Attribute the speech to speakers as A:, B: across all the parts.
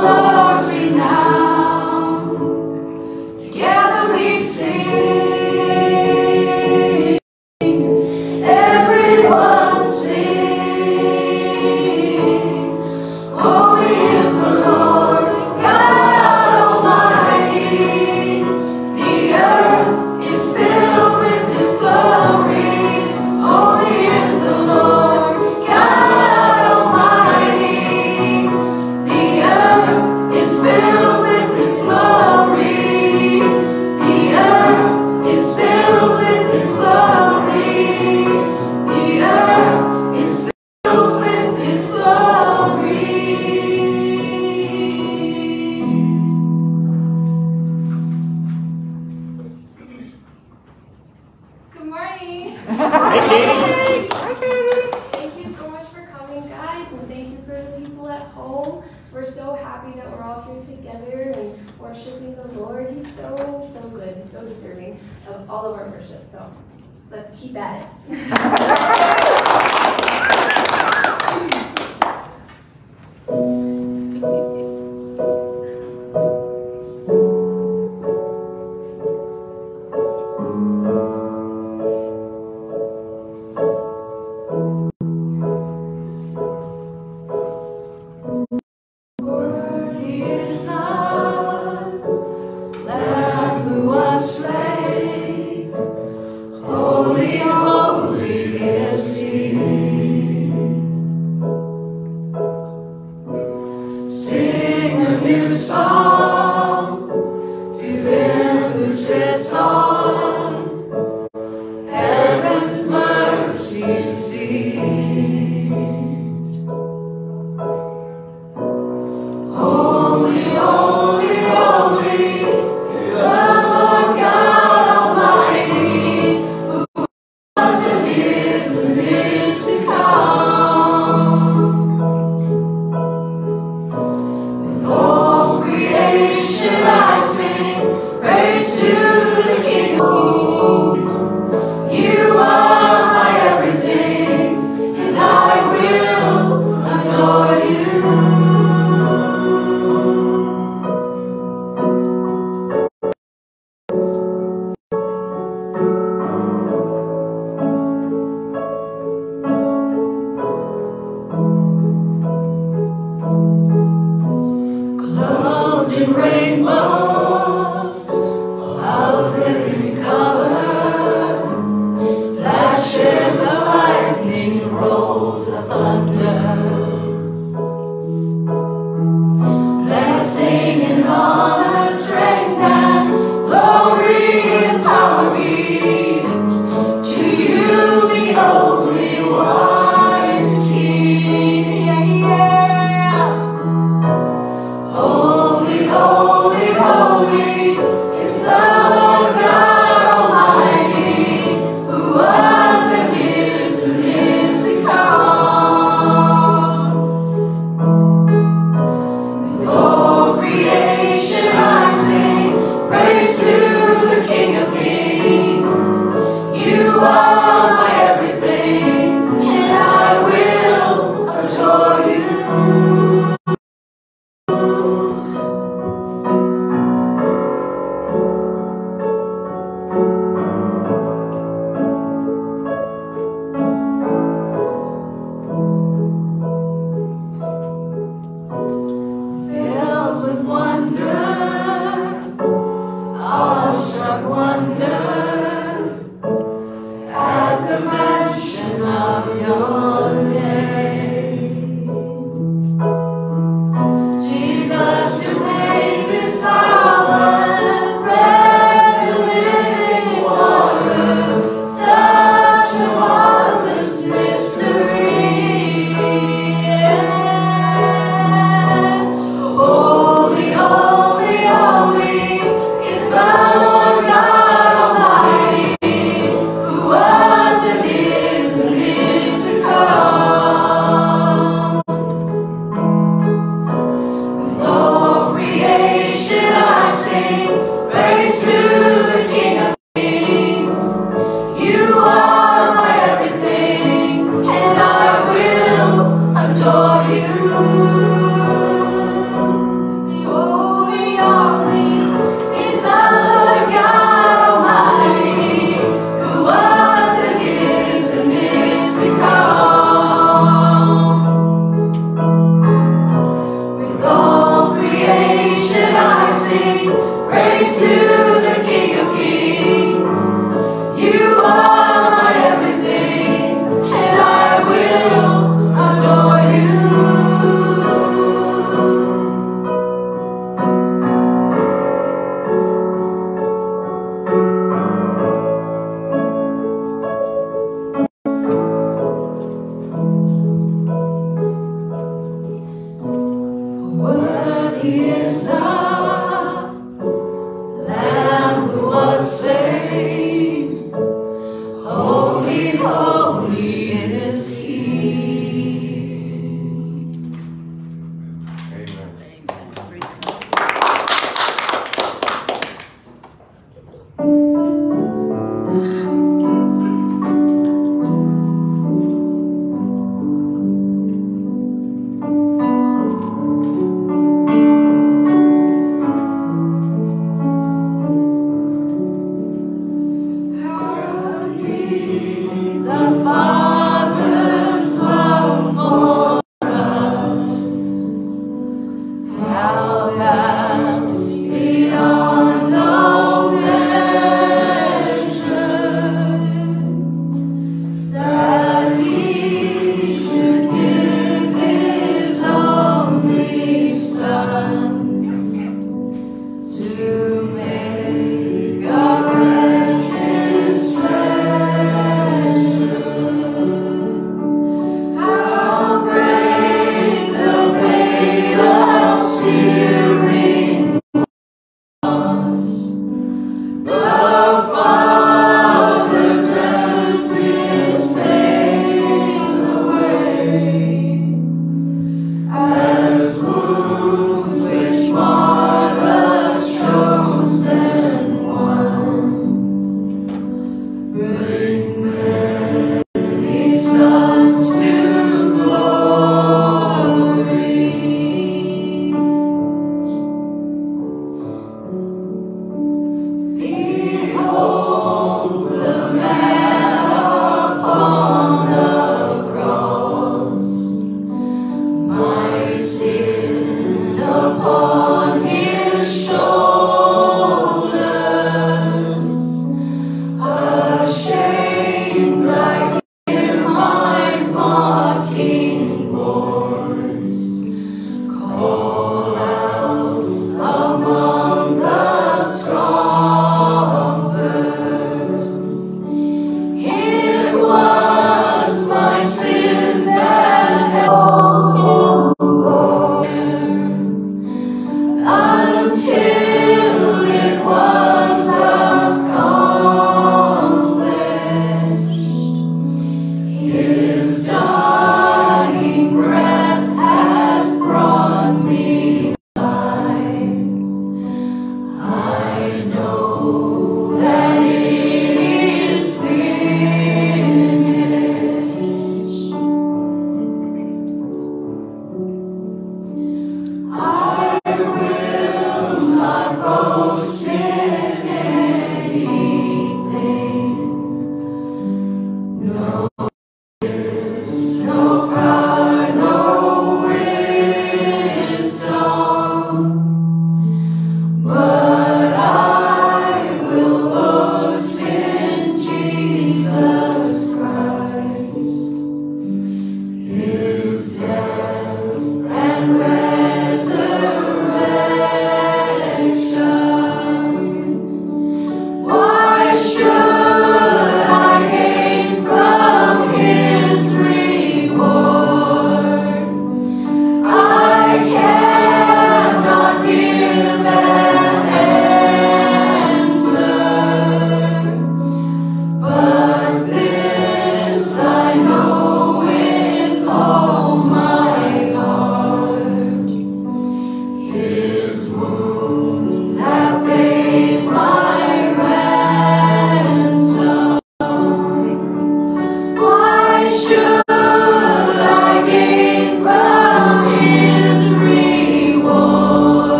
A: Oh.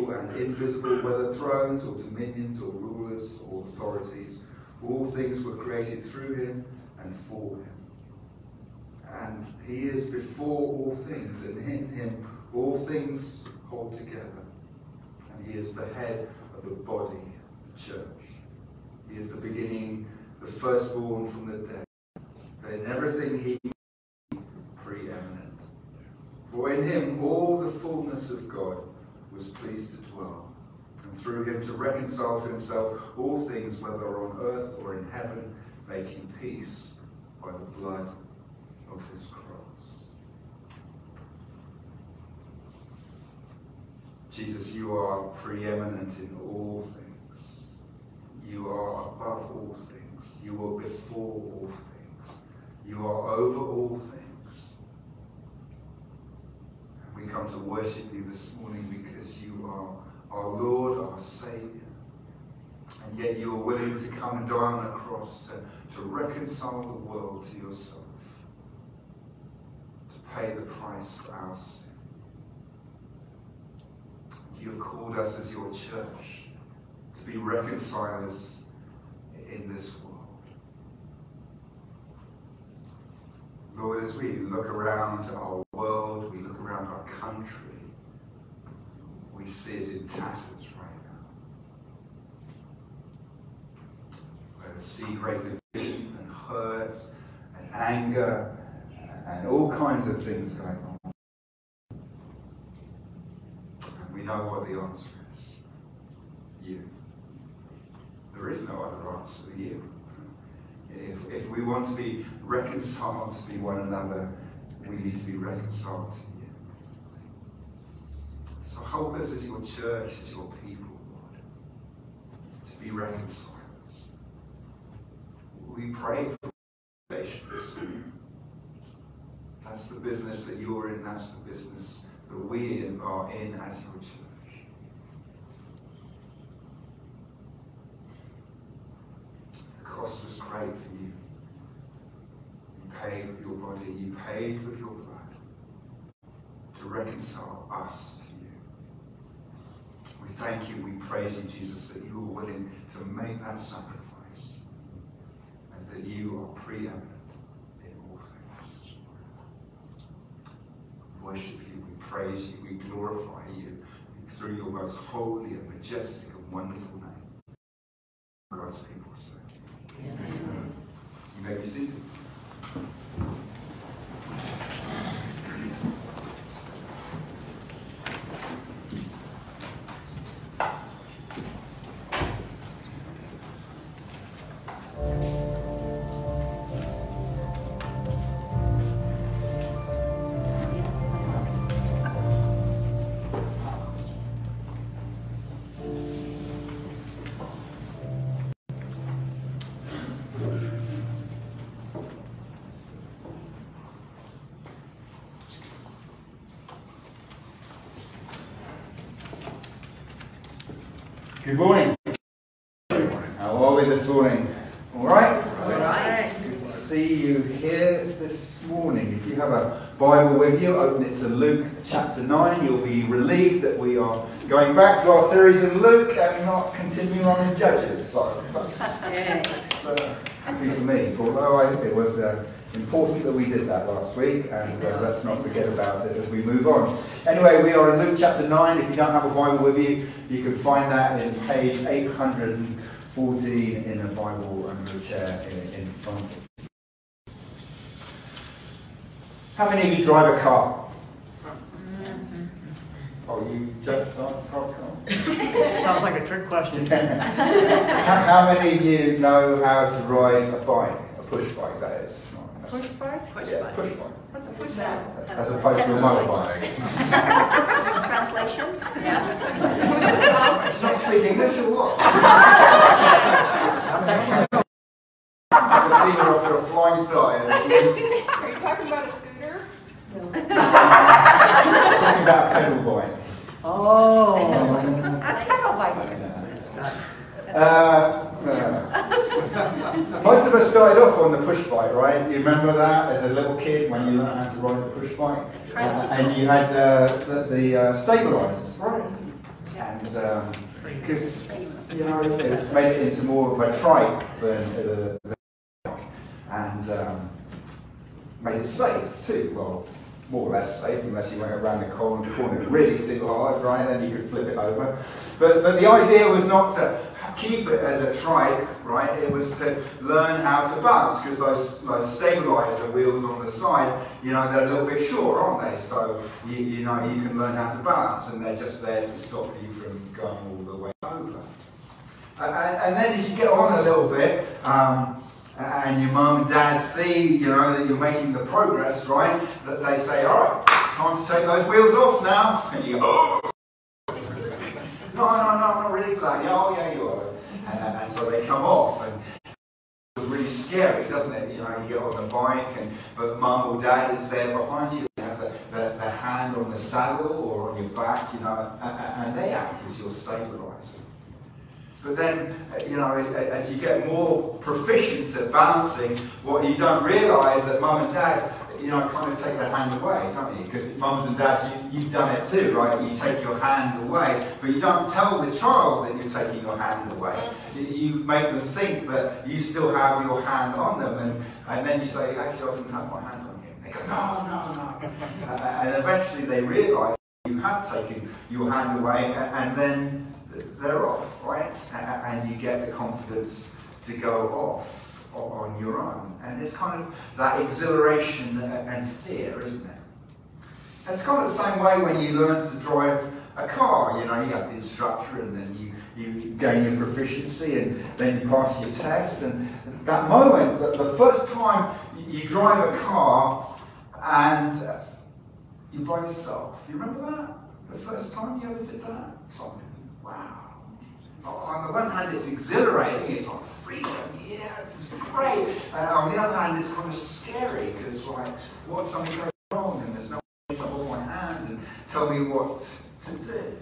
A: Visible and invisible, whether thrones or dominions or rulers or authorities. All things were created through him and for him. And he is before all things, and in him all things hold together. And he is the head of the body, the church. He is the beginning, the firstborn from the dead. For in everything he preeminent. For in him all the fullness of God was pleased to dwell, and through him to reconcile to himself all things, whether on earth or in heaven, making peace by the blood of his cross. Jesus, you are preeminent in all things. You are above all things. You are before all things. You are over all things. And we come to worship you this morning because you are our Lord, our Savior. And yet you are willing to come and die on a cross to, to reconcile the world to yourself, to pay the price for our sin. You have called us as your church to be reconcilers in this world. Lord, as we look around our world, we look around our country, we see it in tatters right now. We see great division and hurt and anger and all kinds of things going on. And we know what the answer is. You. There is no other answer. You. If, if we want to be reconciled to be one another, we need to be reconciled to you. So help us as your church, as your people, Lord, to be reconciled. We pray for relations. That's the business that you're in, that's the business that we are in as your church. The cross was great for you. You paid with your body, you paid with your blood to reconcile us to you. We thank you, we praise you, Jesus, that you were willing to make that sacrifice and that you are preeminent in all things. We worship you, we praise you, we glorify you through your most holy and majestic and wonderful name. God's people say. You may be seated. Chapter 9. You'll be relieved that we are going back to our series in Luke and not continuing on in Judges. So uh, happy for me. Although I, it was uh, important that we did that last week, and uh, let's not forget about it as we move on. Anyway, we are in Luke chapter 9. If you don't have a Bible with you, you can find that in page 814 in a Bible under the chair in, in front of you. How many of you drive a car? Oh, you just don't a car?
B: Sounds like a trick question.
A: how, how many of you know how to ride a bike? A push bike, that is. not-
C: Push bike?
B: Push
A: yeah,
B: bike.
A: push bike.
C: What's a push bike?
A: As opposed to a motorbike.
B: Translation? Yeah.
A: It's not speak English or what? I've seen her off to a flying start.
C: Are you talking about a scooter?
A: Talking about pedal bike.
B: Oh.
C: A pedal bike.
A: Uh, uh, Most of us started off on the push bike, right? You remember that as a little kid when you learned how to ride a push bike? Uh, and you had uh, the, the uh, stabilizers, right? And because you know it made it into more of a trike than a, than and um, made it safe too. Well, more or less safe unless you went around the corner, corner really too hard, right? Then you could flip it over. But but the idea was not to keep it as a trike, right? It was to learn how to balance because those, those stabilizer wheels on the side, you know, they're a little bit short, aren't they? So you, you know you can learn how to balance, and they're just there to stop you from going all the way over. And, and then as you get on a little bit. Um, and your mum and dad see, you know, that you're making the progress, right? That they say, all right, time to take those wheels off now. And you go, oh. no, no, no, I'm not for that. Yeah, oh, yeah, you are. And, and so they come off. And it's really scary, doesn't it? You know, you get on the bike, and but mum or dad is there behind you. They have the, the, the hand on the saddle or on your back, you know, and, and they act as your stabilizer. But then, you know, as you get more proficient at balancing, what you don't realise that mum and dad, you know, kind of take their hand away, don't you? Because mums and dads, you, have done it too, right? You take your hand away, but you don't tell the child that you're taking your hand away. Mm. You, you make them think that you still have your hand on them, and, and then you say, actually, I didn't have my hand on you. They go, no, no, no. and eventually they realise you have taken your hand away, and then they're off, right? And you get the confidence to go off on your own. And it's kind of that exhilaration and fear, isn't it? It's kind of the same way when you learn to drive a car. You know, you have the instructor and then you, you gain your proficiency and then you pass your test. And that moment, the, the first time you drive a car and you're by yourself. You remember that? The first time you ever did that? Something wow. On the one hand, it's exhilarating, it's like freedom, yeah, it's great. Uh, on the other hand, it's kind of scary because, like, what something goes wrong and there's no way to hold my hand and tell me what to do.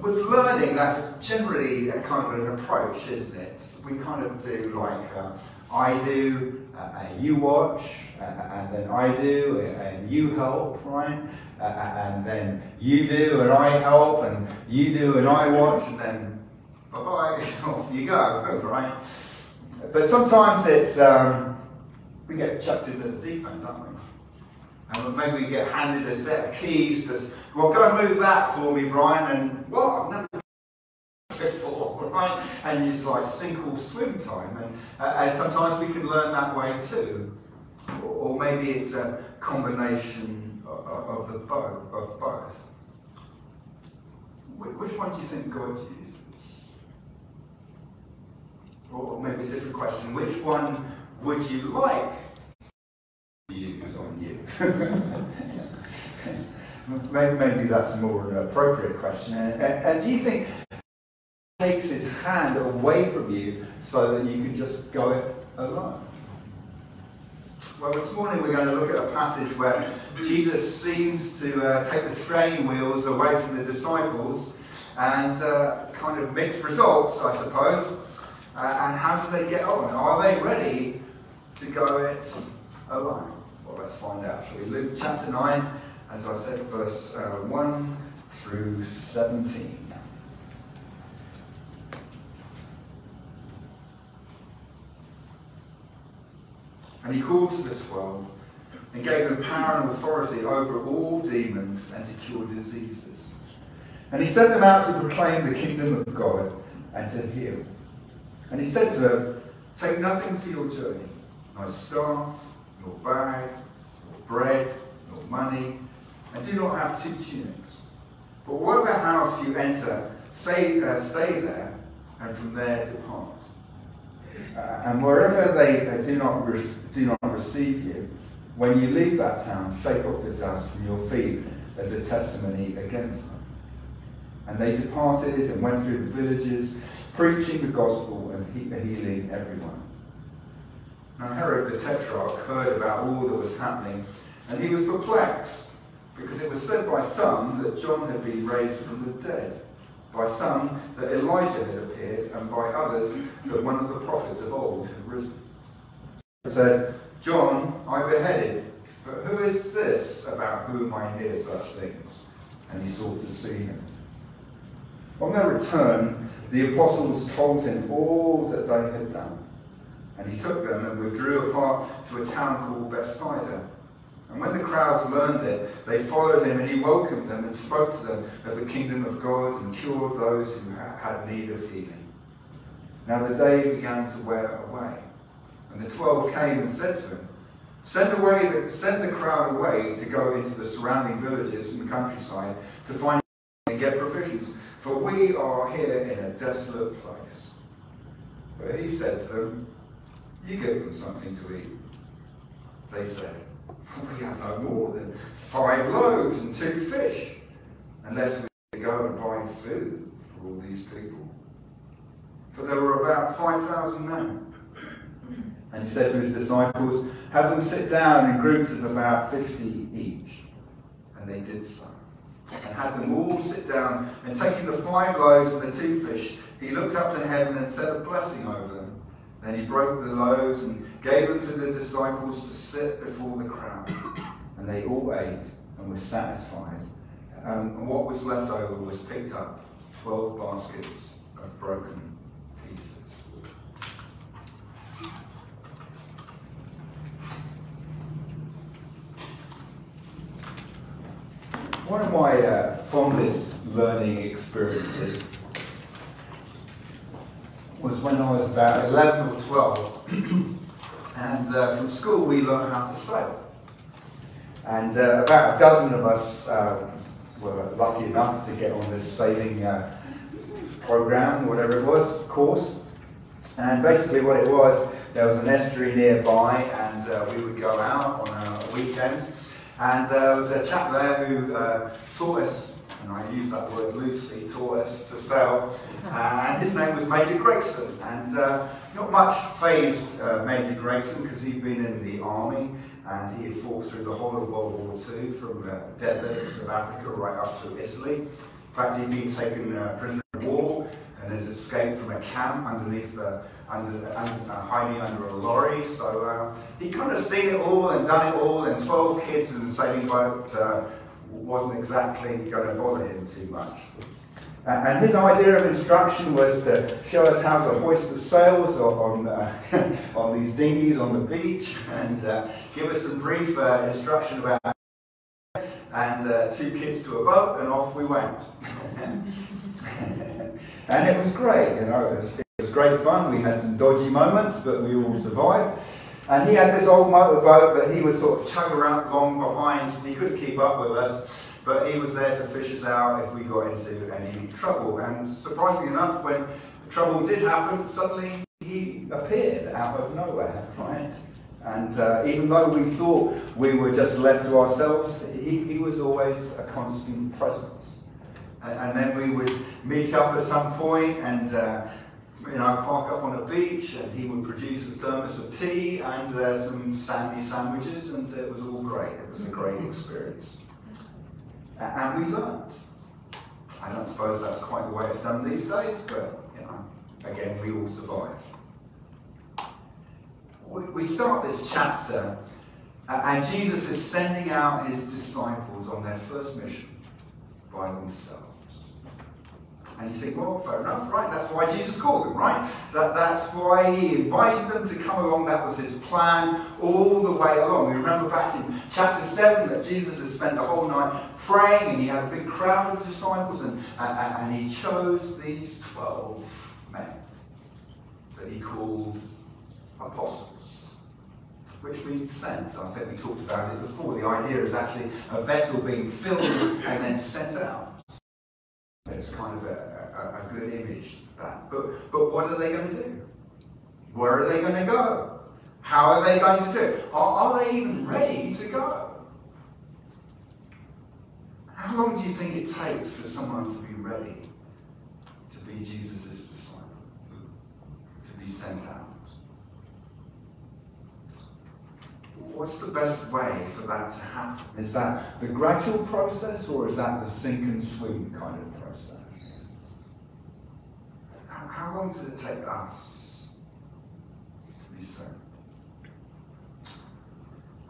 A: With learning, that's generally a kind of an approach, isn't it? We kind of do like uh, I do, and you watch, uh, and then I do, and you help, right? Uh, and then you do, and I help, and you do, and I watch, and then bye bye, off you go, right? But sometimes it's, um, we get chucked into the deep end, don't we? And maybe we get handed a set of keys to, well, go and move that for me, Brian, and, well, I've never right? And it's like sink or swim time. And, uh, sometimes we can learn that way too. Or, maybe it's a combination of, of the both, of both. Which one do you think God uses? Or maybe a different question, which one would you like to use on you? maybe that's more appropriate question. And do you think takes his hand away from you so that you can just go it alone. Well, this morning we're going to look at a passage where Jesus seems to uh, take the training wheels away from the disciples and uh, kind of mixed results, I suppose. Uh, and how do they get on? Are they ready to go it alone? Well, let's find out. Shall we? Luke chapter 9, as I said, verse uh, 1 through 17. And he called to the twelve and gave them power and authority over all demons and to cure diseases. And he sent them out to proclaim the kingdom of God and to heal. And he said to them, Take nothing for your journey, no staff, nor bag, nor bread, nor money, and do not have two tunics. But whatever house you enter, stay, uh, stay there, and from there depart. Uh, and wherever they uh, do, not do not receive you, when you leave that town, shake off the dust from your feet as a testimony against them. And they departed and went through the villages, preaching the gospel and healing everyone. Now Herod the Tetrarch heard about all that was happening, and he was perplexed, because it was said by some that John had been raised from the dead by some that Elijah had appeared, and by others that one of the prophets of old had risen. He said, John I beheaded, but who is this about whom I hear such things? And he sought to see him. On their return, the apostles told him all that they had done. And he took them and withdrew apart to a town called Bethsaida. And when the crowds learned it, they followed him, and he welcomed them and spoke to them of the kingdom of God and cured those who had need of healing. Now the day began to wear away, and the twelve came and said to him, Send away, the, send the crowd away to go into the surrounding villages and countryside to find and get provisions, for we are here in a desolate place. But he said to them, You give them something to eat. They said, We have no more than five loaves and two fish, unless we go and buy food for all these people. For there were about 5,000 men. And he said to his disciples, Have them sit down in groups of about 50 each. And they did so. And had them all sit down, and taking the five loaves and the two fish, he looked up to heaven and said a blessing over them. Then he broke the loaves and gave them to the disciples to sit before the crowd. And they all ate and were satisfied. Um, and what was left over was picked up 12 baskets of broken pieces. One of my uh, fondest learning experiences was when I was about 11 or 12. and uh, from school we learned how to sail. And uh, about a dozen of us uh, were lucky enough to get on this sailing uh, program, whatever it was, course. And basically what it was, there was an estuary nearby and uh, we would go out on a weekend and uh, there was a chap there who uh, taught us, and I use that word loosely, taught us to sail. and his name was Major Gregson. And uh, not much phased uh, Major Gregson because he'd been in the army and he had fought through the whole of World War II from the deserts of Africa right up to Italy. In fact, he'd been taken uh, prisoner of war and had escaped from a camp underneath the under, uh, hiding under a lorry. So uh, he kind of seen it all and done it all, and 12 kids the sailing boat wasn't exactly going to bother him too much. And his idea of instruction was to show us how to hoist the sails on, uh, on these dinghies on the beach and uh, give us some brief uh, instruction about and uh, two kids to a boat, and off we went. and it was great, you know, it was, it was great fun. We had some dodgy moments, but we all survived. And he had this old motorboat that he would sort of chug around along behind. He couldn't keep up with us, but he was there to fish us out if we got into any trouble. And surprisingly enough, when trouble did happen, suddenly he appeared out of nowhere, right? And uh, even though we thought we were just left to ourselves, he, he was always a constant presence. And, and, then we would meet up at some point and uh, you know, park up on a beach and he would produce a thermos of tea and uh, some sandy sandwiches and it was all great. It was a great experience. And we learned. I don't suppose that's quite the way it's done these days, but you know, again, we all survive. we start this chapter, and Jesus is sending out his disciples on their first mission by themselves. And you think, well, fair enough, right? That's why Jesus called them, right? That, that's why he invited them to come along. That was his plan all the way along. We remember back in chapter 7 that Jesus had spent the whole night praying and he had a big crowd of disciples and, and, and he chose these 12 men that he called apostles, which means sent. I think we talked about it before. The idea is actually a vessel being filled and then sent out. It's kind of a, a, a good image, that. But, but what are they going to do? Where are they going to go? How are they going to do it? Are, are they even ready to go? How long do you think it takes for someone to be ready to be Jesus' disciple? To be sent out? what's the best way for that to happen? Is that the gradual process or is that the sink and swim kind of process? Long does it take us to be saved?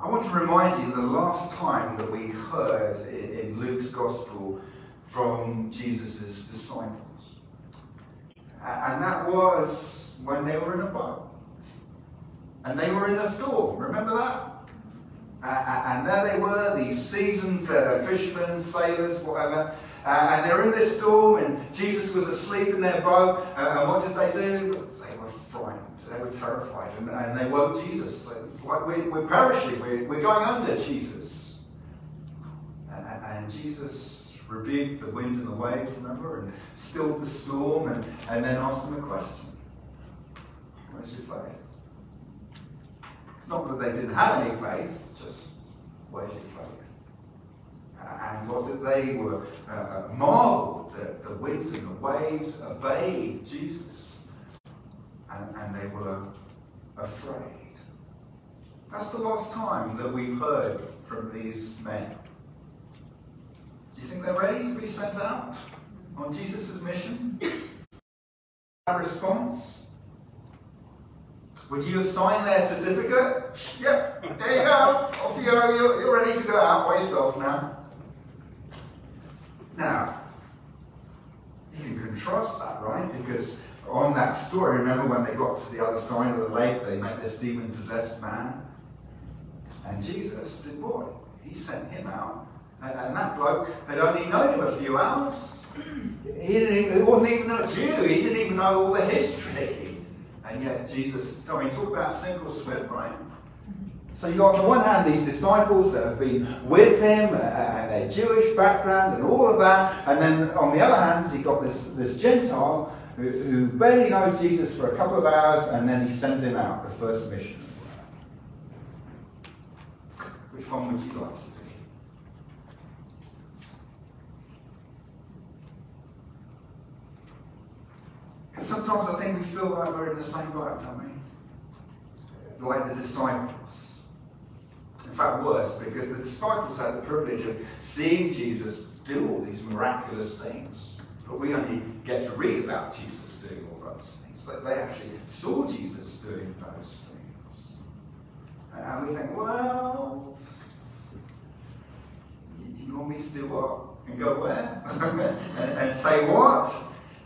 A: I want to remind you the last time that we heard in, in Luke's Gospel from Jesus' disciples. And that was when they were in a boat. And they were in a storm. Remember that? and there they were, these seasoned uh, fishermen, sailors, whatever. Uh, and they're in this storm, and Jesus was asleep in their boat. Uh, and what did they do? They were frightened. They were terrified. And, and they woke Jesus. Like, we're, we're perishing. We're, we're going under, Jesus. And, and, Jesus rebuked the wind and the waves, remember, and stilled the storm, and, and then asked them a question. Where's your faith? Not that they didn't have any faith, just where's your faith? And what they were uh, uh, marveled that the wind and the waves obeyed Jesus, and, and they were afraid. That's the last time that we've heard from these men. Do you think they're ready to be sent out on Jesus' mission? Response? Would you signed their certificate? Yep, there you go. Off you go. You're, you're ready to go out by yourself now. Now, you can contrast that, right? Because on that story, remember when they got to the other side of the lake, they met this demon possessed man? And Jesus did what? He sent him out. And, and that bloke had only known him a few hours. He, didn't he wasn't even a Jew. He didn't even know all the history. And yet Jesus, I mean, talk about sink or swim, right? So you've got on the one hand these disciples that have been with him and their Jewish background and all of that, and then on the other hand you've got this, this Gentile who, who barely knows Jesus for a couple of hours and then he sends him out, the first mission. Which one would you like to be? sometimes I think we feel like we're in the same boat, don't we? Like the disciples. In fact, worse, because the disciples had the privilege of seeing Jesus do all these miraculous things. But we only get to read about Jesus doing all those things. Like they actually saw Jesus doing those things. And we think, well, you want me to do what? And go where? and, and say what?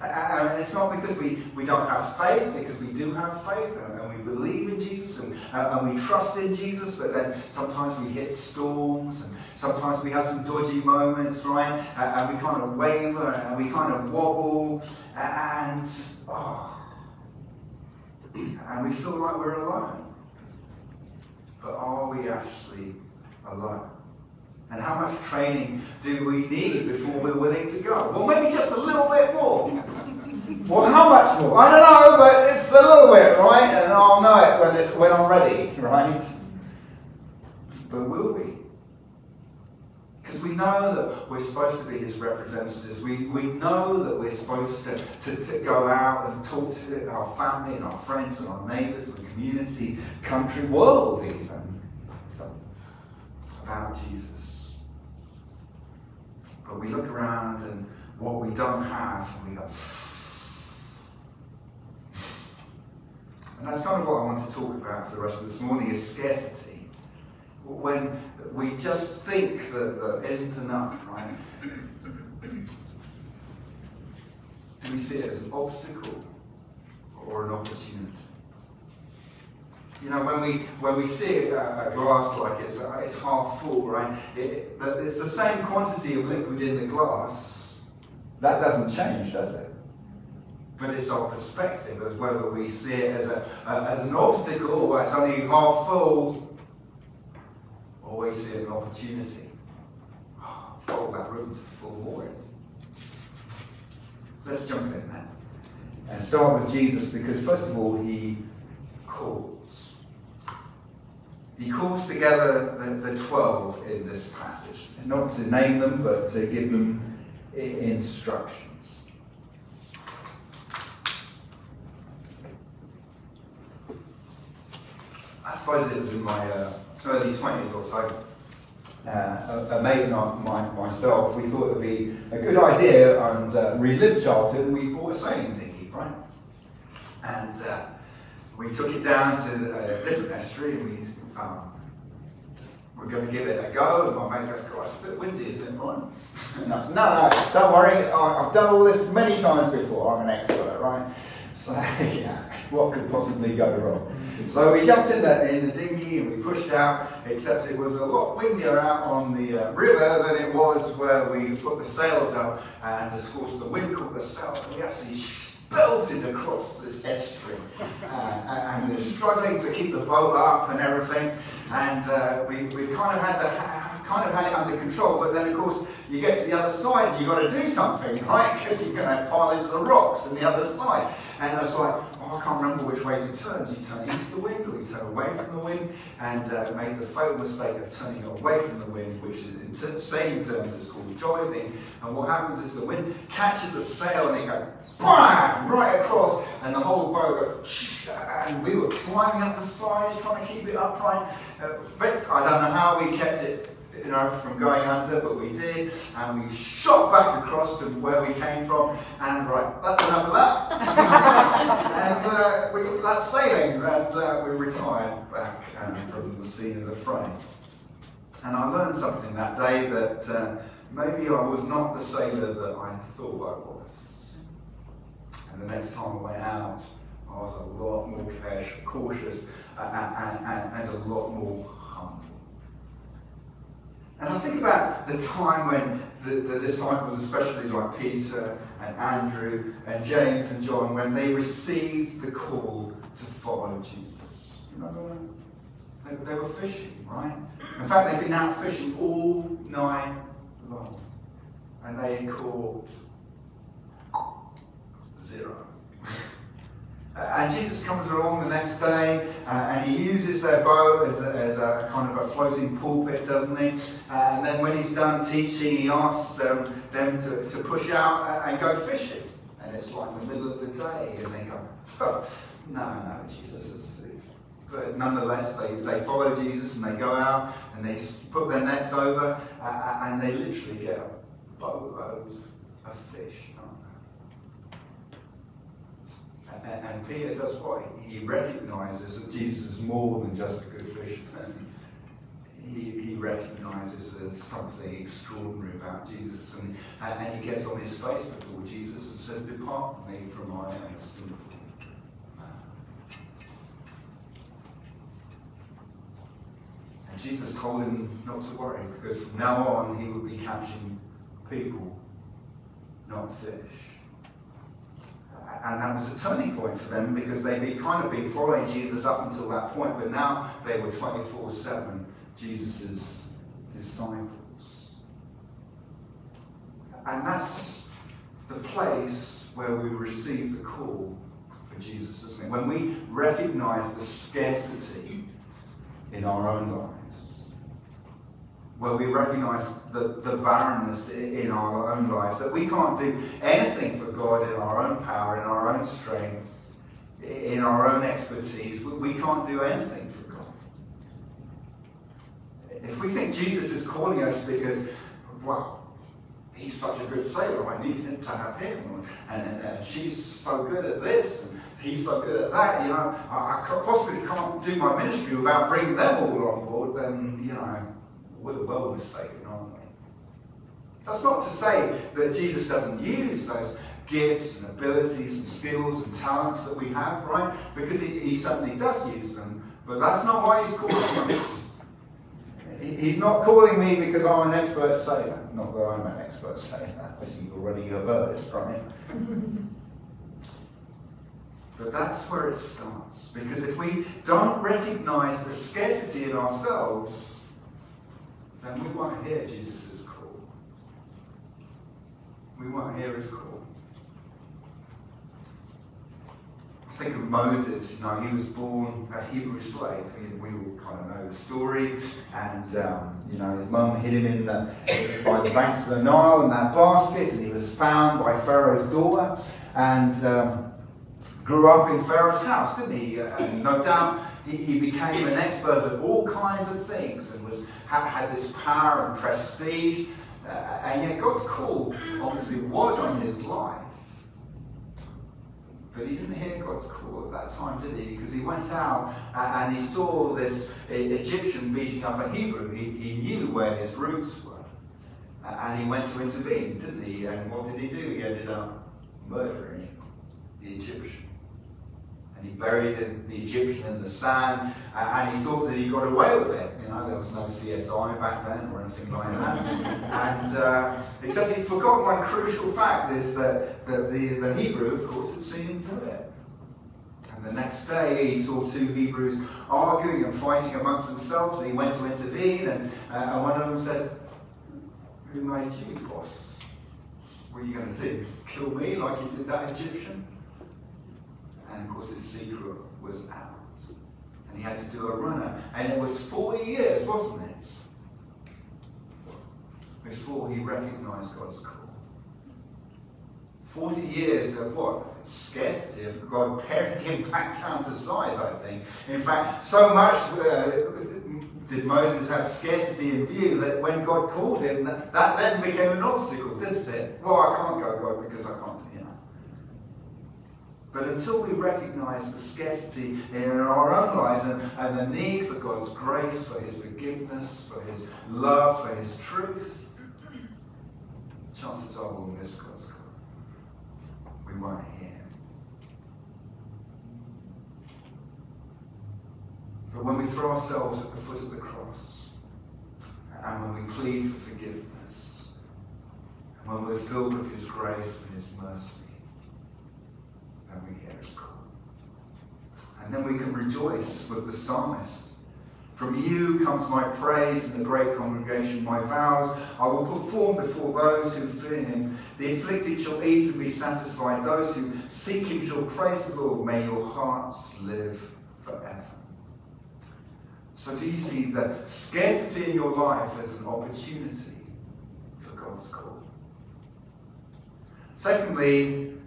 A: And it's not because we, we don't have faith, because we do have faith and, and we believe in Jesus and, uh, and we trust in Jesus, but then sometimes we hit storms and sometimes we have some dodgy moments, right? Uh, and we kind of waver and we kind of wobble and, oh, and we feel like we're alone. But are we actually alone? And how much training do we need before we're willing to go? Well, maybe just a little bit more. well, how much more? I don't know, but it's a little bit, right? And I'll know it when, it's, when I'm ready, right? But will we? Because we know that we're supposed to be his representatives. We, we know that we're supposed to, to, to go out and talk to our family and our friends and our neighbours and community, country, world even, so, about Jesus. But we look around and what we don't have, and we go. And that's kind of what I want to talk about for the rest of this morning is scarcity. When we just think that there isn't enough, right? Do we see it as an obstacle or an opportunity? You know, when we when we see a, a glass like it's uh, it's half full, right? It, it's the same quantity of liquid in the glass. That doesn't change, does it? But it's our perspective as whether we see it as a, a as an obstacle, or it's only half full, or we see an opportunity. Oh, oh that room's full more. Let's jump in then and start with Jesus because first of all he calls. He calls together the, the 12 in this passage, not to name them, but to give them instructions. I suppose it was in my uh, early 20s or so. Uh, a, a, mate and I, my, myself, we thought it would be a good idea and uh, relive childhood, and we bought a sailing dinghy, right? And uh, we took it down to a different estuary and we um, we're going to give it a go. And my mate goes, God, it's a bit windy, isn't it, Ryan? And I said, no, no, don't worry. I've done all this many times before. I'm an expert, right? So, yeah, what could possibly go wrong? So we jumped in the, in the dinghy and we pushed out, except it was a lot windier out on the uh, river than it was where we put the sails up. And of course, the wind caught the sails and we actually belted across this estuary. Uh, and we were struggling to keep the boat up and everything. And uh, we, we kind of had the kind of had it under control, but then of course you get to the other side and you've got to do something, right? Because you're going to pile into the rocks on the other side. And I was like, oh, I can't remember which way to turn. Do you turn into the wind or you turn away from the wind? And uh, made the fatal mistake of turning away from the wind, which in sailing terms is called jibing. And what happens is the wind catches the sail and it goes bam, right across, and the whole boat goes, and we were climbing up the sides, trying to keep it upright. Uh, but I don't know how we kept it you know, from going under, but we did, and we shot back across to where we came from, and right, that's enough of that. and uh, we got that sailing, and uh, we retired back um, from the scene of the fray. And I learned something that day that uh, maybe I was not the sailor that I thought I was. And the next time I went out, I was a lot more cautious and, a lot more humble. And I think about the time when the, the disciples, especially like Peter and Andrew and James and John, when they received the call to follow Jesus. Remember that? They, they were fishing, right? In fact, they'd been out fishing all night long. And they caught zero. And Jesus comes along the next day uh, and he uses their boat as a, as a, kind of a floating pulpit, doesn't he? Uh, and then when he's done teaching, he asks them, them to, to push out and go fishing. And it's like the middle of the day, and they go, oh, no, no, Jesus is. But nonetheless, they, they follow Jesus and they go out and they put their nets over uh, and they literally get a boatload of fish. And, and Peter does what? He recognizes that Jesus is more than just a good fisherman. He, he recognizes there's something extraordinary about Jesus. And, and, he gets on his face before Jesus and says, Depart from me, from I am a sinful man. And Jesus told him not to worry, because from now on he would be catching people, not fish and that was a turning point for them because they'd been kind of been following Jesus up until that point, but now they were 24 7 Jesus' disciples. And that's the place where we receive the call for Jesus, isn't it? When we recognize the scarcity in our own lives where we recognize the, the barrenness in our own lives, that we can't do anything for God in our own power, in our own strength, in our own expertise. We can't do anything for God. If we think Jesus is calling us because, well, he's such a good sailor, I need him to have him, and, and, and she's so good at this, and he's so good at that, you know, I, I possibly can't do my ministry without bringing them all on board, then, you know, we're well mistaken, aren't we? That's not to say that Jesus doesn't use those gifts and abilities and skills and talents that we have, right? Because he, he certainly does use them. But that's not why he's calling us. He's not calling me because I'm an expert sailor. Not that I'm an expert sailor, as you already heard, right? But that's where it starts. Because if we don't recognize the scarcity in ourselves, then we won't hear Jesus' call. We won't hear his call. I think of Moses, know, he was born a Hebrew slave. I mean, We, all kind of know the story. And, um, you know, his mum hid him in the, by the banks of the Nile in that basket, and he was found by Pharaoh's daughter and um, grew up in Pharaoh's house, didn't he? And no doubt he, he became an expert at all kinds of things and was, had, had this power and prestige. Uh, and yet God's call obviously was on his life. But he didn't hear God's call at that time, did he? Because he went out and he saw this Egyptian beating up a Hebrew. He, he knew where his roots were. And he went to intervene, didn't he? And what did he do? He ended up murdering the Egyptian. And he buried the Egyptian in the sand, and he thought that he got away with it. You know, there was no CSI back then or anything like that. and uh, except he forgot one crucial fact is that, that the, the Hebrew, of course, had seen him do it. And the next day he saw two Hebrews arguing and fighting amongst themselves, and he went to intervene, and, uh, and one of them said, Who made you, boss? What are you going to do? Kill me like you did that Egyptian? And of course his secret was out. And he had to do a runner. And it was 40 years, wasn't it? Before he recognized God's call. 40 years of what? Scarcity of God paring him back down to size, I think. In fact, so much uh, did Moses have scarcity in view that when God called him, that, that then became an obstacle, didn't it? Well, I can't go, God, because I can't but until we recognize the scarcity in our own lives and, and the need for God's grace, for His forgiveness, for His love, for His truth, chances are we'll miss God's call. We won't hear But when we throw ourselves at the foot of the cross, and when we plead for forgiveness, and when we're filled with His grace and His mercy, and then we can rejoice with the psalmist. From you comes my praise and the great congregation. My vows I will perform before those who fear him. The afflicted shall eat and be satisfied. Those who seek him shall praise the Lord. May your hearts live forever. So, do you see the scarcity in your life as an opportunity for God's call? Secondly,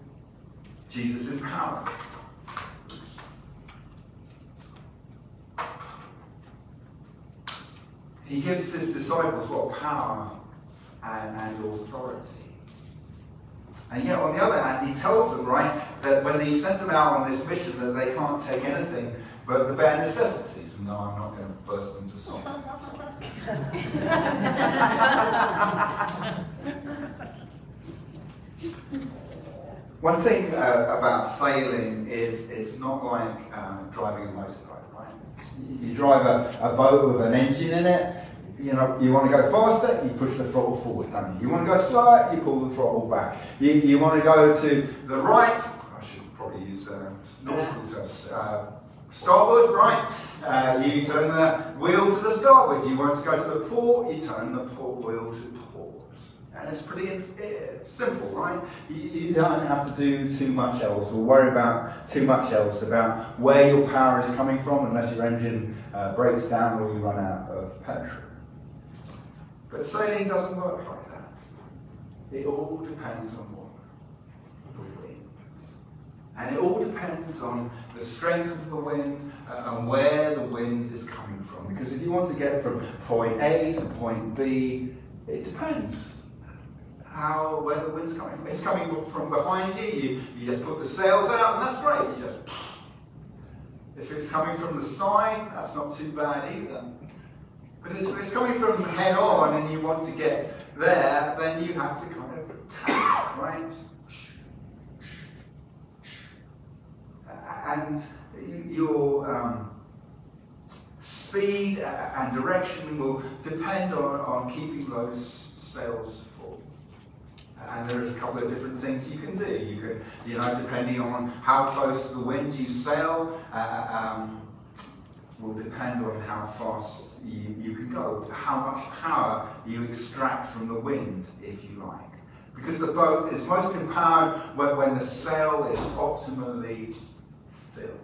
A: Jesus empowers. He gives his disciples what power and, and authority. And yet, on the other hand, he tells them, right, that when he sent them out on this mission, that they can't take anything but the bare necessities. No, I'm not going to burst into song. One thing uh, about sailing is it's not like um, driving a motorbike, right? You drive a, a boat with an engine in it, you know, you want to go faster, you push the throttle forward, don't you? You want to go slower, you pull the throttle back. You, you want to go to the right, I should probably use uh, nautical uh, starboard, right? Uh, you turn the wheel to the starboard. You want to go to the port, you turn the port wheel to and it's pretty simple, right? You, you, don't have to do too much else or worry about too much else about where your power is coming from unless your engine uh, breaks down or you run out of petrol. But sailing doesn't work like that. It all depends on what? The wind. And it all depends on the strength of the wind uh, and where the wind is coming from. Because if you want to get from point A to point B, it depends how where the wind's coming from. It's coming from behind you. You, you just put the sails out, and that's great. You just if it's coming from the side, that's not too bad either. But if it's coming from head on and you want to get there, then you have to kind of tack, right? And your um, speed and direction will depend on, on keeping those sails and there's a couple of different things you can do. You can, you know, depending on how close to the wind you sail, uh, um, will depend on how fast you, you can go, how much power you extract from the wind, if you like. Because the boat is most empowered when, when the sail is optimally filled.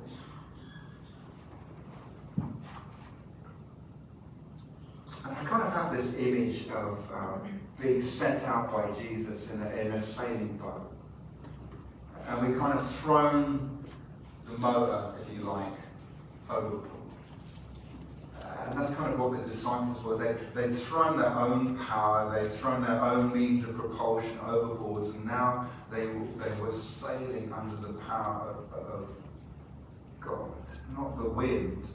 A: And I kind of have this image of um, being sent out by Jesus in a, in a sailing boat. And we kind of thrown the motor, if you like, overboard. Uh, and that's kind of what the disciples were. They, they'd thrown their own power, they'd thrown their own means of propulsion overboard, and now they, they were sailing under the power of, of God. Not the wind,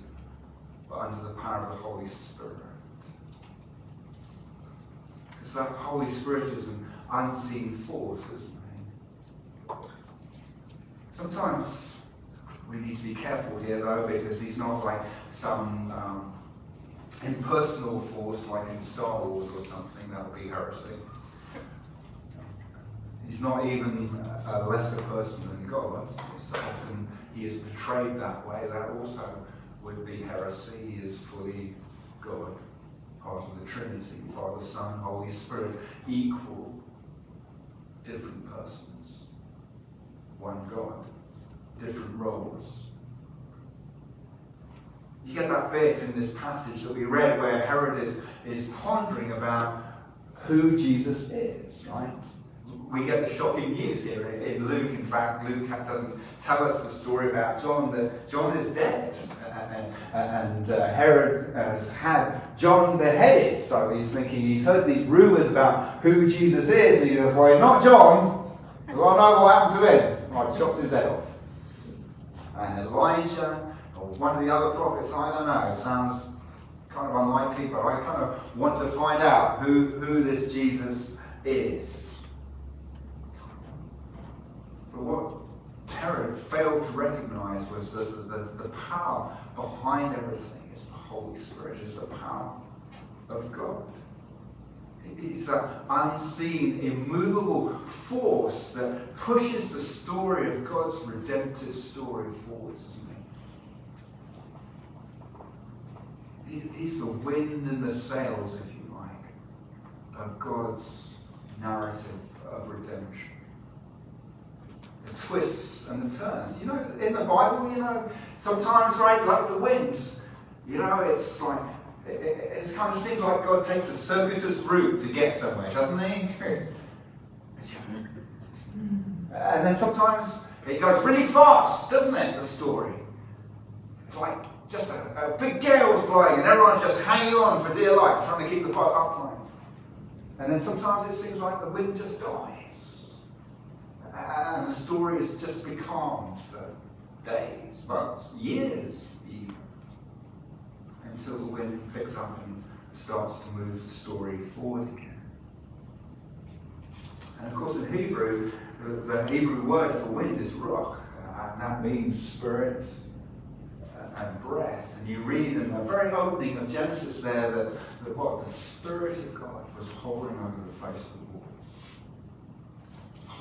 A: but under the power of the Holy Spirit. Because that Holy Spirit is an unseen force, isn't it? Sometimes we need to be careful here, though, because he's not like some um, impersonal force like in Star Wars or something. That would be heresy. He's not even a lesser person than God. So often he is portrayed that way. That also would be heresy. He is fully God, part of the Trinity, Father, Son, Holy Spirit, equal, different persons, one God, different roles. You get that bit in this passage that we read where Herod is, is pondering about who Jesus is, right? We get the shocking news here in Luke. In fact, Luke doesn't tell us the story about John, that John is dead. And, uh, Herod has had John beheaded. So he's thinking, he's heard these rumors about who Jesus is. And he goes, Well, he's not John, because I know what happened to him. I chopped his head off. And Elijah, or one of the other prophets, I don't know, it sounds kind of unlikely, but I kind of want to find out who, who this Jesus is. But what Herod failed to recognize was that the, the, the power behind everything is the Holy Spirit, is the power of God. It's an unseen, immovable force that pushes the story of God's redemptive story forward, isn't he? He's the wind in the sails, if you like, of God's narrative of redemption twists and the turns. You know, in the Bible, you know, sometimes, right, like the wind, you know, it's like, it, it, it kind of seems like God takes a circuitous route to get somewhere, doesn't he? and then sometimes it goes really fast, doesn't it, the story? It's like just a, a big gale's blowing and everyone's just hanging on for dear life, trying to keep the boat upright. And then sometimes it seems like the wind just dies and the story has just becalmed for days, months, years even, until the wind picks up and starts to move the story forward again. And of course, in Hebrew, the, the Hebrew word for wind is ruach, uh, and that means spirit and breath. And you read in the very opening of Genesis there that, that what the Spirit of God was hovering over the face of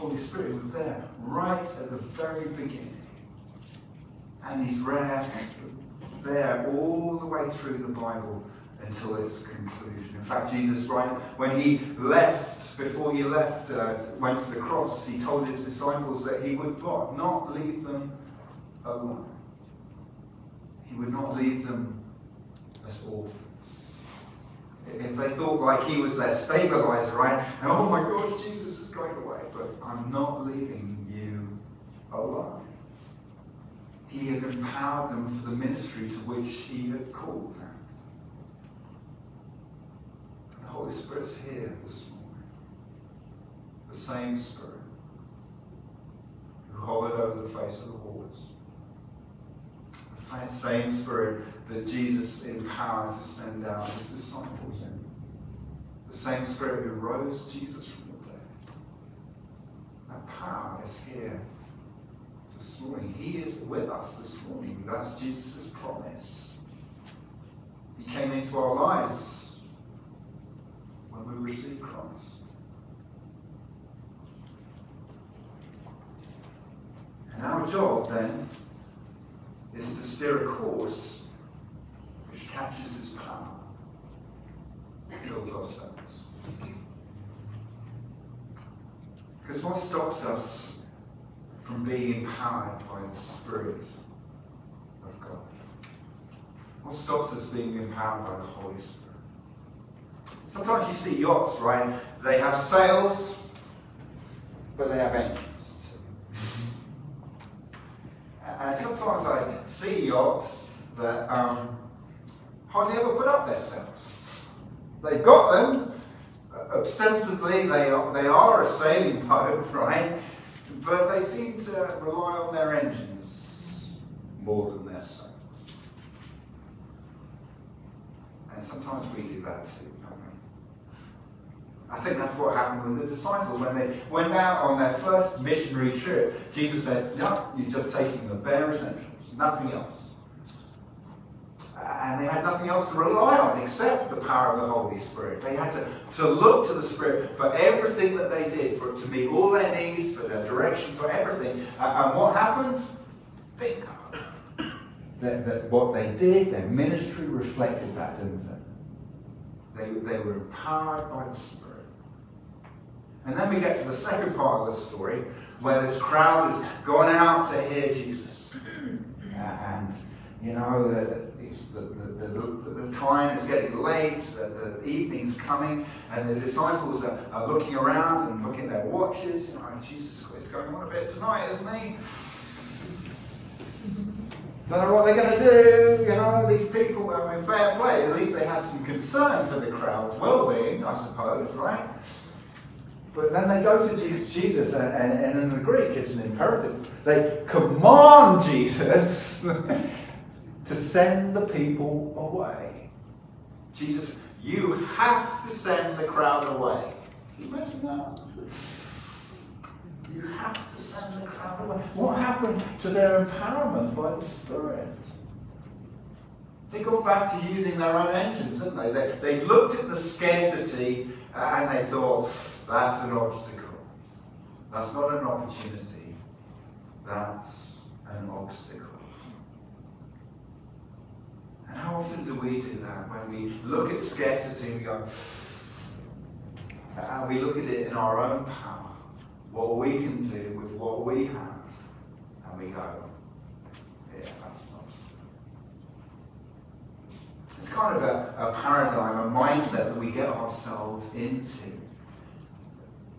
A: Holy Spirit was there right at the very beginning. And he's rare, there all the way through the Bible until its conclusion. In fact, Jesus, right, when he left, before he left, uh, went to the cross, he told his disciples that he would what? Not leave them alone. He would not leave them as orphans. If they thought like he was their stabilizer, right? And oh my gosh, Jesus is going away but I'm not leaving you alone. He had empowered them for the ministry to which he had called them. The Holy Spirit's here this morning. The same Spirit who hovered over the face of the waters. Same Spirit that Jesus empowered to send out his disciples in. The same Spirit who rose Jesus from the dead. that power is here this morning. He is with us this morning. That's Jesus' promise. He came into our lives when we received Christ. And our job then is to steer a course which catches his power, fills ourselves. Because what stops us from being empowered by the Spirit of God? What stops us being empowered by the Holy Spirit? Sometimes you see yachts, right? They have sails, but they have engines. And sometimes I see yachts that um, hardly ever put up their sails. They've got them. Ostensibly, they are, they are a sailing boat, right? But they seem to rely on their engines more than their sails. And sometimes we do that too? I think that's what happened with the disciples when they went out on their first missionary trip. Jesus said, No, you're just taking the bare essentials, nothing else. And they had nothing else to rely on except the power of the Holy Spirit. They had to, to look to the Spirit for everything that they did, for to meet all their needs, for their direction, for everything. and what happened? Bingo. That, that what they did, their ministry reflected that, didn't it? They, they were empowered by the Spirit. And then we get to the second part of the story, where this crowd is going out to hear Jesus. Uh, and, you know, the, the, the, the, the, time is getting late, the, the evening's coming, and the disciples are, are looking around and looking at their watches. You oh, know, Jesus is going on a bit tonight, isn't he? Don't know what they're going to do. You know, these people, I mean, fair play. At least they had some concern for the crowd's well-being, I suppose, right? But then they go to Jesus, and, and, and in the Greek, it's an imperative. They command Jesus to send the people away. Jesus, you have to send the crowd away. Imagine that? You have to send the crowd away. What happened to their empowerment by the Spirit? They got back to using their own engines, didn't they? They, they looked at the scarcity and they thought, that's an obstacle. That's not an opportunity. That's an obstacle. And how often do we do that when we look at scarcity and we go, and we look at it in our own power, what we can do with what we have, and we go, yeah, that's not. It's kind of a, a paradigm, a mindset that we get ourselves into.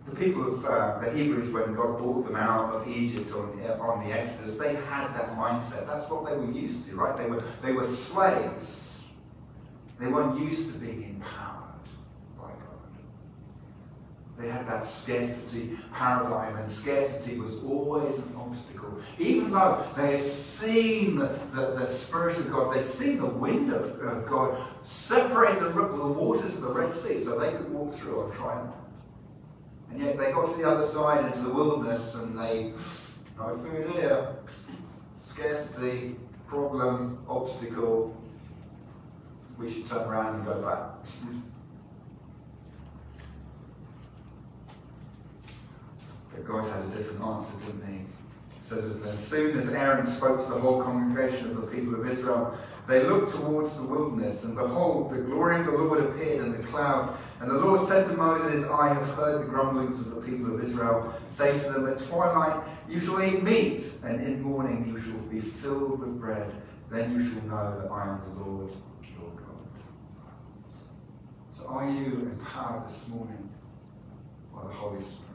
A: The people of uh, the Hebrews, when God brought them out of Egypt on, on the Exodus, they had that mindset. That's what they were used to, right? They were, they were slaves. They weren't used to being in God. They had that scarcity paradigm, and scarcity was always an obstacle. Even though they had seen the, the, the Spirit of God, they'd seen the wind of, of God separate the, the waters of the Red Sea so they could walk through on triumph. And yet they got to the other side into the wilderness and they, no food here, scarcity, problem, obstacle, we should turn around and go back. but God had a different answer, didn't he? It says that as soon as Aaron spoke to the whole congregation of the people of Israel, they looked towards the wilderness, and behold, the glory of the Lord appeared in the cloud. And the Lord said to Moses, I have heard the grumblings of the people of Israel. Say to them, At twilight you shall eat meat, and in morning you shall be filled with bread. Then you shall know that I am the Lord your God. So are you empowered this morning by the Holy Spirit?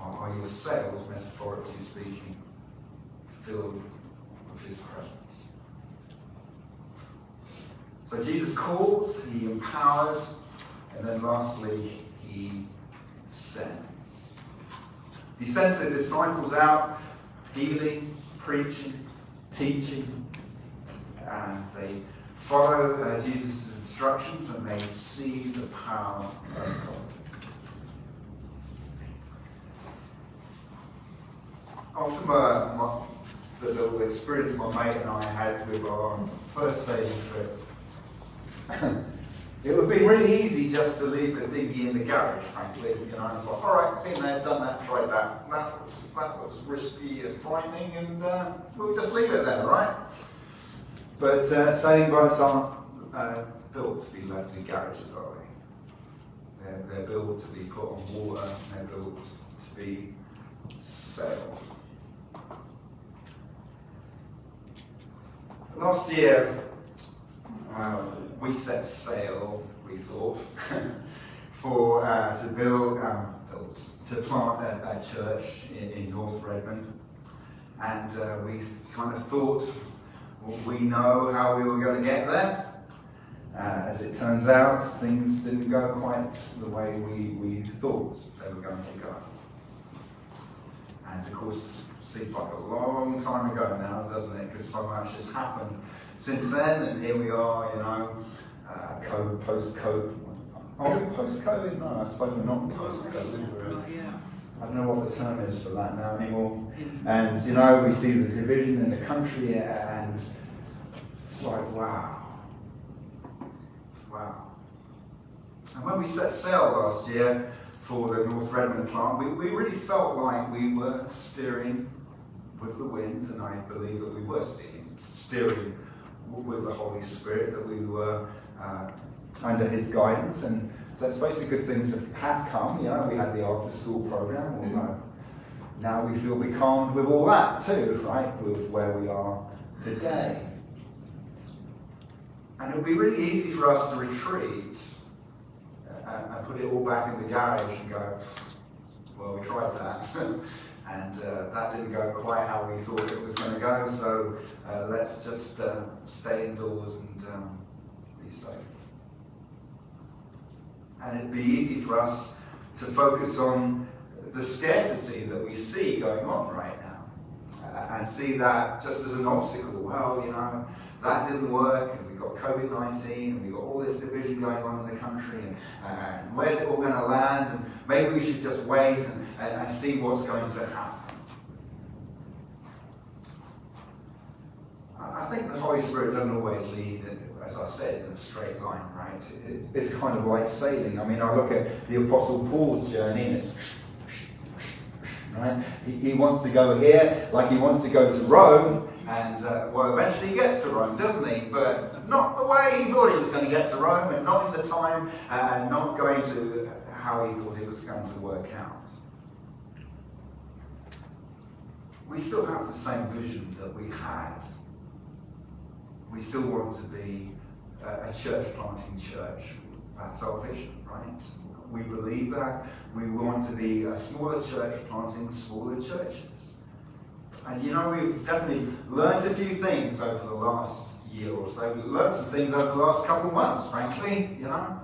A: Are your sails, metaphorically speaking, filled with his presence? So Jesus calls, he empowers, and then lastly, he sends. He sends the disciples out, healing, preaching, teaching, and they follow uh, Jesus' instructions and they see the power of God. Uh, my, the little experience my mate and I had with our first sailing trip it would be really easy just to leave the dinghy in the garage, frankly. You know, and thought, all right, been there, done that, tried that. That was, that risky and frightening, and uh, we'll just leave it there, right? But uh, sailing boats aren't uh, built to be left in garages, are they? They're, they're built to be put on water, they're built to be sailed. Last year, um, we set sail, we thought, for uh, to build, um, to plant a, a church in, in, North Redmond. And uh, we kind of thought we know how we were going to get there. Uh, as it turns out, things didn't go quite the way we, we thought they were going to go. And of course, seems like a long time ago now, doesn't it? Because so much has happened since then, and here we are, you know, uh, COVID, post-COVID. Are we post-COVID? No, I suppose we're not post-COVID. We're- I don't know what the term is for that now anymore. And you know, we see the division in the country, and it's like, wow, wow. And when we set sail last year for the North Redmond plant, we, we really felt like we were steering with the wind, and I believe that we were steering, steering with the Holy Spirit, that we were uh, under His guidance. And let's face it, good things have, have come. You know, we had the after-school program. Although now we feel becalmed with all that too, right? With where we are today. And it would be really easy for us to retreat and, and put it all back in the garage and go, well, we tried that. and uh, that didn't go quite how we thought it was going to go, so uh, let's just uh, stay indoors and um, be safe. And it'd be easy for us to focus on the scarcity that we see going on right now and see that just as an obstacle. Well, you know, that didn't work, and we've got COVID 19, and we've got all this division going on in the country, and, and where's it all going to land? And maybe we should just wait and, and, and see what's going to happen. I think the Holy Spirit doesn't always lead, as I said, in a straight line, right? It's kind of like sailing. I mean, I look at the Apostle Paul's journey, and it's right? He, wants to go here, like he wants to go to Rome, and uh, well, eventually he gets to Rome, doesn't he? But not the way he thought he was going to get to Rome, and not in the time, and not going to how he thought it was going to work out. We still have the same vision that we had. We still want to be a, church planting church. That's our vision, right? We believe that. We want to be a smaller church planting smaller churches. And you know, we've definitely learned a few things over the last year or so. We've learned some things over the last couple of months, frankly, you know.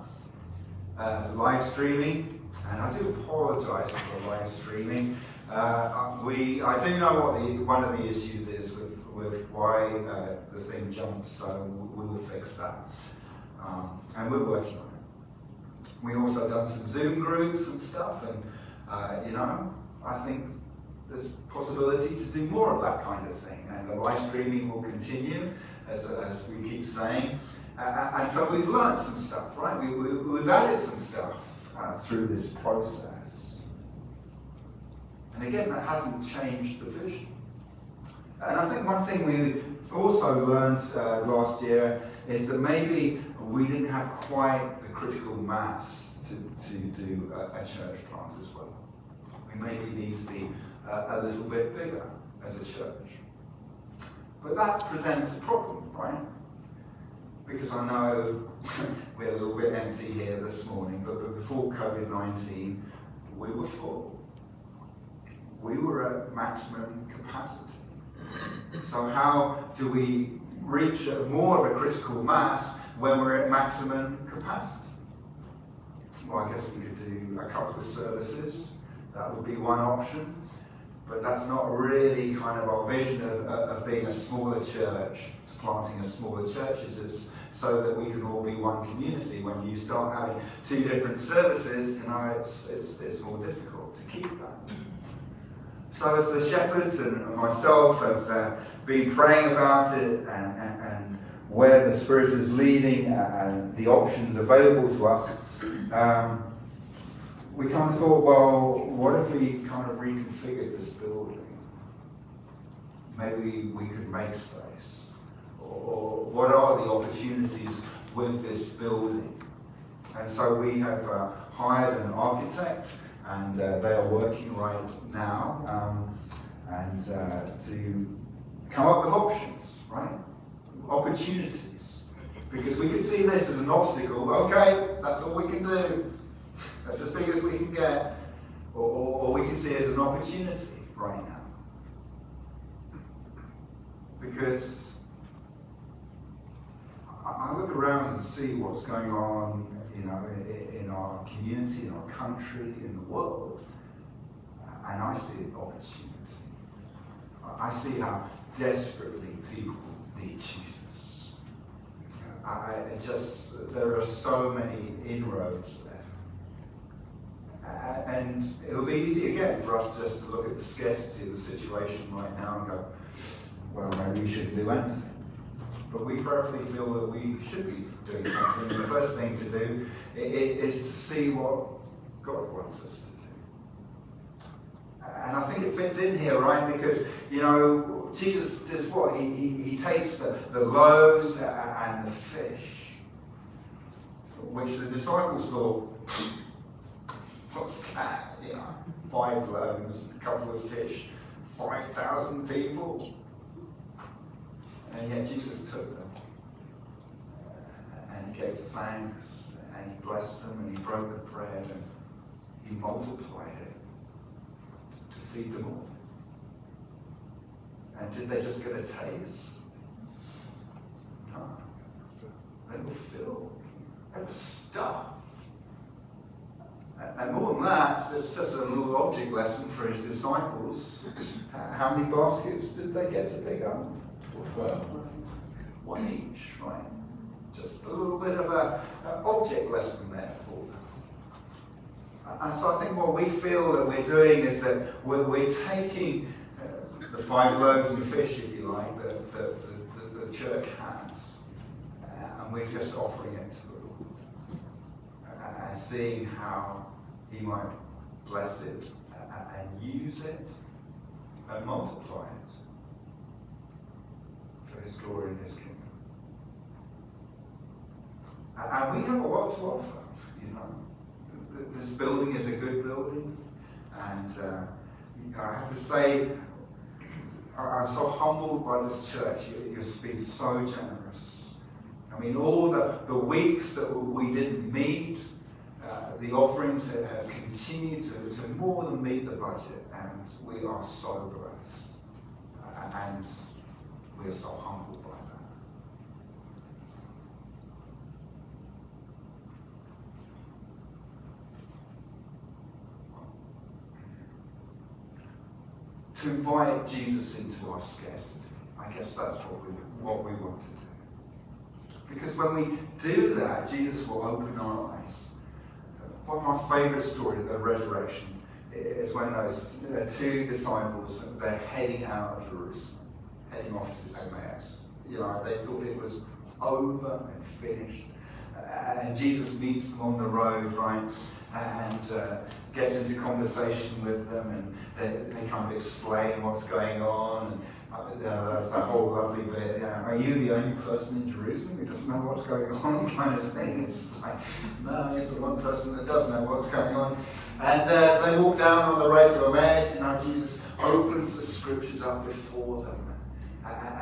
A: Uh, live streaming, and I do apologise for the live streaming. Uh, we, I do know what the, one of the issues is with, with why uh, the thing jumped, so we will fix that. Um, and we're working on it. We also done some Zoom groups and stuff, and uh, you know, I think there's possibility to do more of that kind of thing. And the live streaming will continue, as, as we keep saying. And so we've learned some stuff, right? We, we, we've added some stuff uh, through this process. And again, that hasn't changed the vision. And I think one thing we also learned uh, last year is that maybe we didn't have quite the critical mass to, to do a, a church plant as well. We maybe need to be uh, a little bit bigger as a church. But that presents a problem, right? Because I know we're a little bit empty here this morning, but before COVID 19, we were full. We were at maximum capacity. So, how do we reach more of a critical mass when we're at maximum capacity? Well, I guess we could do a couple of services. That would be one option. But that's not really kind of our vision of, of being a smaller church, planting a smaller churches. It's so that we can all be one community. When you start having two different services, you know, it's, it's, it's more difficult to keep that. So as the shepherds and myself have uh, been praying about it and, and, and, where the Spirit is leading and the options available to us, um, we kind of thought, well, what if we kind of reconfigured this building? Maybe we could make space. Or what are the opportunities with this building? And so we have uh, hired an architect and uh, they are working right now um, and uh, to come up with options, right? Opportunities. Because we could see this as an obstacle. Okay, that's all we can do. That's as big as we can get. Or, or, or we can see it as an opportunity right now. Because I look around and see what's going on, you know, in, our community, in our country, in the world, and I see opportunity. I see how desperately people need Jesus. I, I just there are so many inroads there, and it will be easy again for us just to look at the scarcity of the situation right now and go, well, maybe we shouldn't do anything. But we prayerfully feel that we should be doing something. And the first thing to do is to see what God wants us to do. And I think it fits in here, right? Because, you know, Jesus does what? He, he, he takes the, the loaves and the fish, which the disciples thought, what's that? You know, five loaves, a couple of fish, 5,000 people. And yet Jesus took them and he gave thanks and he blessed them and he broke the bread and he multiplied it to feed them all. And did they just get a taste? No. They were filled. They were stuffed. And more than that, it's just a little object lesson for his disciples. How many baskets did they get to pick up? Well, one each, right? Just a little bit of a, a object lesson there for them. And so I think what we feel that we're doing is that we're, we're taking uh, the five loaves and fish, if you like, that the, church has, uh, and we're just offering it to the Lord. And seeing how He might bless it and use it and multiply it for his glory and his kingdom. And we have a lot to offer, you know. This building is a good building, and uh, I have to say, I'm so humbled by this church. You've been so generous. I mean, all the, the weeks that we didn't meet, uh, the offerings have continued to, to more than meet the budget, and we are so blessed. Uh, and we are so humbled by that. To invite Jesus into our scarcity. I guess that's what we, what we want to do. Because when we do that, Jesus will open our eyes. One of my favorite stories of the resurrection is when those two disciples, they're heading out of Jerusalem heading off to Emmaus. You know, they thought it was over and finished. Uh, and Jesus meets them on the road, right? And uh, gets into conversation with them, and they, they kind of explain what's going on. And uh, that's that whole lovely bit. Yeah, are you the only person in Jerusalem who doesn't know what's going on? Kind of thing. It's like, no, he's the one person that does know what's going on. And uh, as they walk down on the road to Emmaus, you know, Jesus opens the scriptures up before them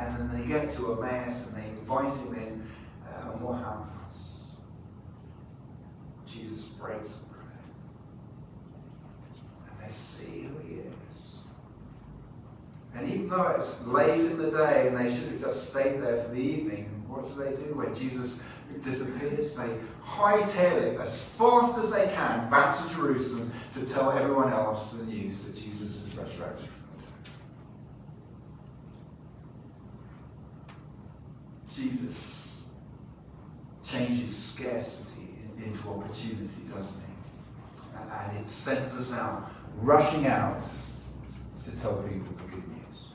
A: and then they get to Emmaus and they invite him in, uh, and what happens? Jesus breaks the bread. And they see who he is. Though it's late in the day and they should have just stayed there for the evening, what do they do when Jesus disappears? They hightail it as fast as they can back to Jerusalem to tell everyone else the news that Jesus is resurrected Jesus changes scarcity into opportunity, doesn't he? And it sends us out, rushing out to tell people the good news.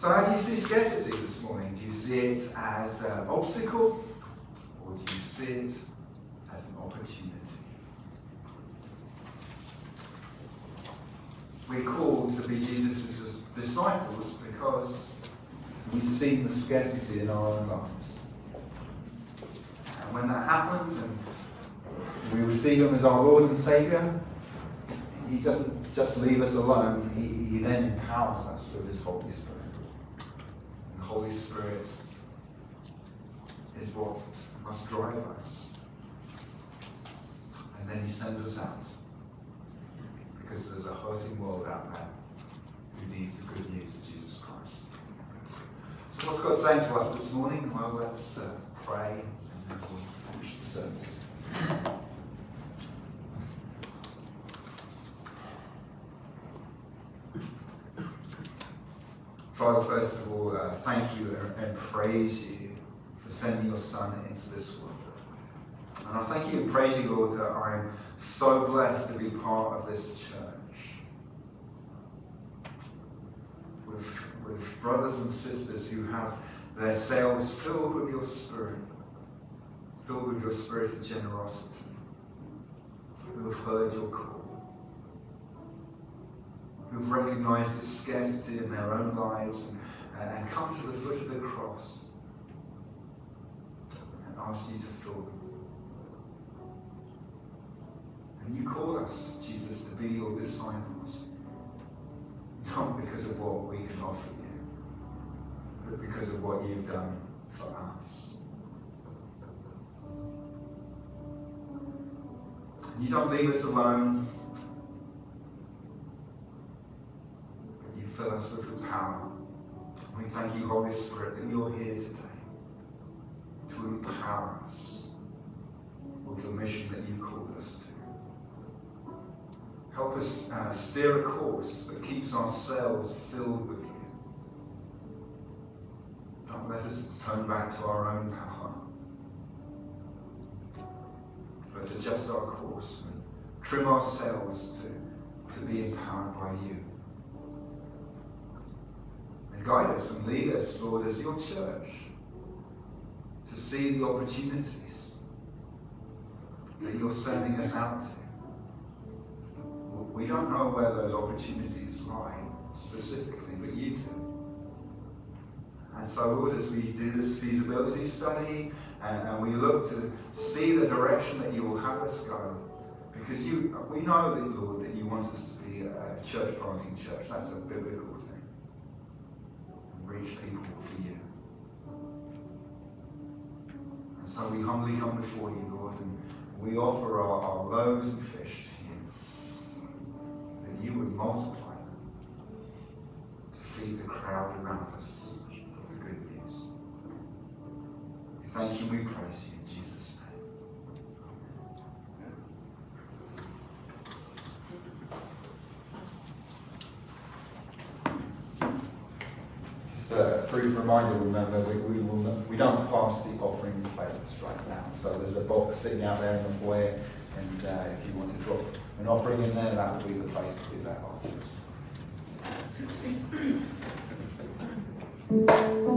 A: So how do you see scarcity this morning? Do you see it as an obstacle or do you see it as an opportunity? We're called to be Jesus' disciples because We've seen the scarcity in our own lives. And when that happens and we receive Him as our Lord and Saviour, He doesn't just leave us alone, He, he then empowers us with His Holy Spirit. Holy Spirit is what must drive us. And then He sends us out. Because there's a hurting world out there who needs the good news of Jesus. Christ. So what's God saying to us this morning? Well, let's uh, pray and then we'll finish the service. Father, first of all, uh, thank you and praise you for sending your Son into this world. And I thank you and praise you, Lord, that I am so blessed to be part of this church. With, with brothers and sisters who have their sails filled with your spirit, filled with your spirit of generosity, who have heard your call who've recognized the scarcity in their own lives and, uh, and come to the foot of the cross and ask you to fill them. And you call us, Jesus, to be your disciples, not because of what we can offer you, but because of what you've done for us. You don't leave us alone. fill us with your power. We thank you, Holy Spirit, that you're here today to empower us with the mission that you've called us to. Help us uh, steer a course that keeps ourselves filled with you. Don't let us turn back to our own power, but adjust our course and trim ourselves to, to be empowered by you guide us and lead us, Lord, as your church to see the opportunities that you're sending us out to. We don't know where those opportunities lie specifically, but you do. And so, Lord, as we do this feasibility study and, and we look to see the direction that you will have us go, because you, we know that, Lord, that you want us to be a church planting church. That's a biblical thing reach people for you. And so we humbly come before you, Lord, and we offer our, our loaves and fish to you, that you would multiply them to feed the crowd around us with the good news. We thank you, we praise you in Jesus' name. A brief reminder, remember, we, we, will, we don't pass the offering plates right now. So there's a box sitting out there in the foyer, and uh, if you want to drop an offering in there, that would be the place to do that afterwards.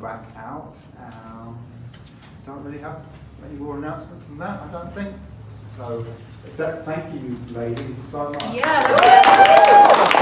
A: back out. Um, don't really have any more announcements than that, I don't think. So, except thank you, ladies, so much.
C: Yeah.